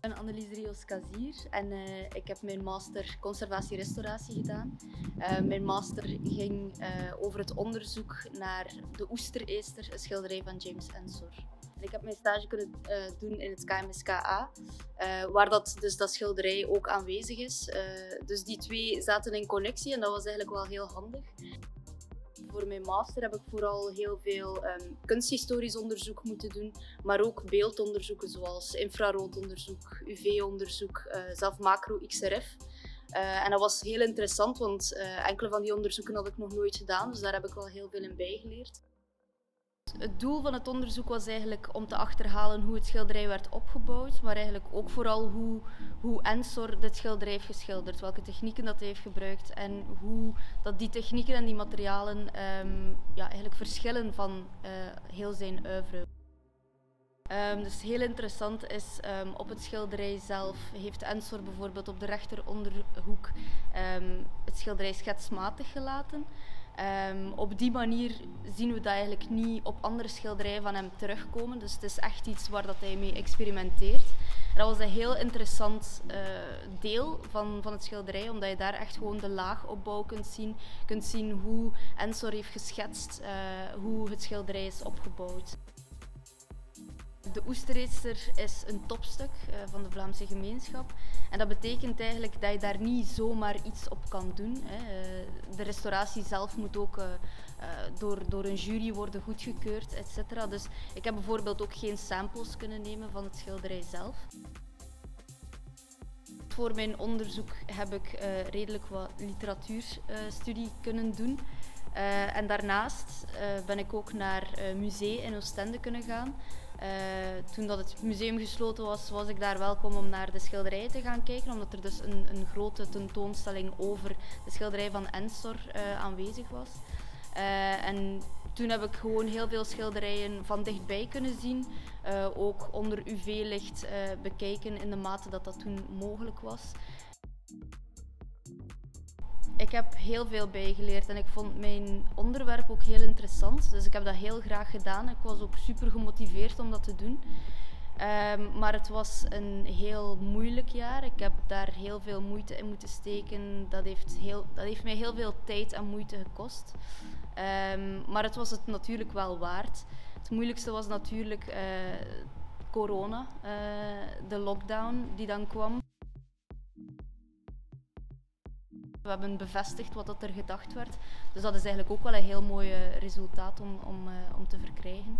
Ik ben Annelies Rios Kazier en uh, ik heb mijn master conservatie-restauratie gedaan. Uh, mijn master ging uh, over het onderzoek naar de Oestereester, een schilderij van James Ensor. En ik heb mijn stage kunnen doen in het KMSKA, waar dat, dus dat schilderij ook aanwezig is. dus die twee zaten in connectie en dat was eigenlijk wel heel handig. Voor mijn master heb ik vooral heel veel um, kunsthistorisch onderzoek moeten doen, maar ook beeldonderzoeken zoals infraroodonderzoek, UV-onderzoek, uh, zelf macro-XRF. Uh, en dat was heel interessant, want uh, enkele van die onderzoeken had ik nog nooit gedaan, dus daar heb ik wel heel veel in bijgeleerd. Het doel van het onderzoek was eigenlijk om te achterhalen hoe het schilderij werd opgebouwd, maar eigenlijk ook vooral hoe, hoe Ensor dit schilderij heeft geschilderd, welke technieken dat hij heeft gebruikt en hoe dat die technieken en die materialen um, ja, eigenlijk verschillen van uh, heel zijn oeuvre. Um, dus heel interessant is, um, op het schilderij zelf heeft Ensor bijvoorbeeld op de rechteronderhoek het schilderij schetsmatig gelaten. Um, op die manier zien we dat eigenlijk niet op andere schilderijen van hem terugkomen. Dus het is echt iets waar dat hij mee experimenteert. En dat was een heel interessant uh, deel van, van het schilderij, omdat je daar echt gewoon de laagopbouw kunt zien. Kunt zien hoe Ensor heeft geschetst, uh, hoe het schilderij is opgebouwd. De Oesterreester is een topstuk uh, van de Vlaamse gemeenschap. En dat betekent eigenlijk dat je daar niet zomaar iets op kan doen. Hè. Uh, de restauratie zelf moet ook uh, door, door een jury worden goedgekeurd, et cetera. Dus ik heb bijvoorbeeld ook geen samples kunnen nemen van het schilderij zelf. Voor mijn onderzoek heb ik redelijk wat literatuurstudie kunnen doen. En daarnaast ben ik ook naar musea in Oostende kunnen gaan. Toen dat het museum gesloten was, was ik daar welkom om naar de schilderijen te gaan kijken, omdat er dus een, een grote tentoonstelling over de schilderij van Ensor aanwezig was. En toen heb ik gewoon heel veel schilderijen van dichtbij kunnen zien, ook onder UV-licht bekijken in de mate dat dat toen mogelijk was ik heb heel veel bijgeleerd en ik vond mijn onderwerp ook heel interessant. Dus ik heb dat heel graag gedaan. Ik was ook super gemotiveerd om dat te doen. Um, maar het was een heel moeilijk jaar. Ik heb daar heel veel moeite in moeten steken. Dat heeft, heel, dat heeft mij heel veel tijd en moeite gekost. Um, maar het was het natuurlijk wel waard. Het moeilijkste was natuurlijk uh, corona, uh, de lockdown die dan kwam. We hebben bevestigd wat dat er gedacht werd. Dus dat is eigenlijk ook wel een heel mooi resultaat om, om, uh, om te verkrijgen.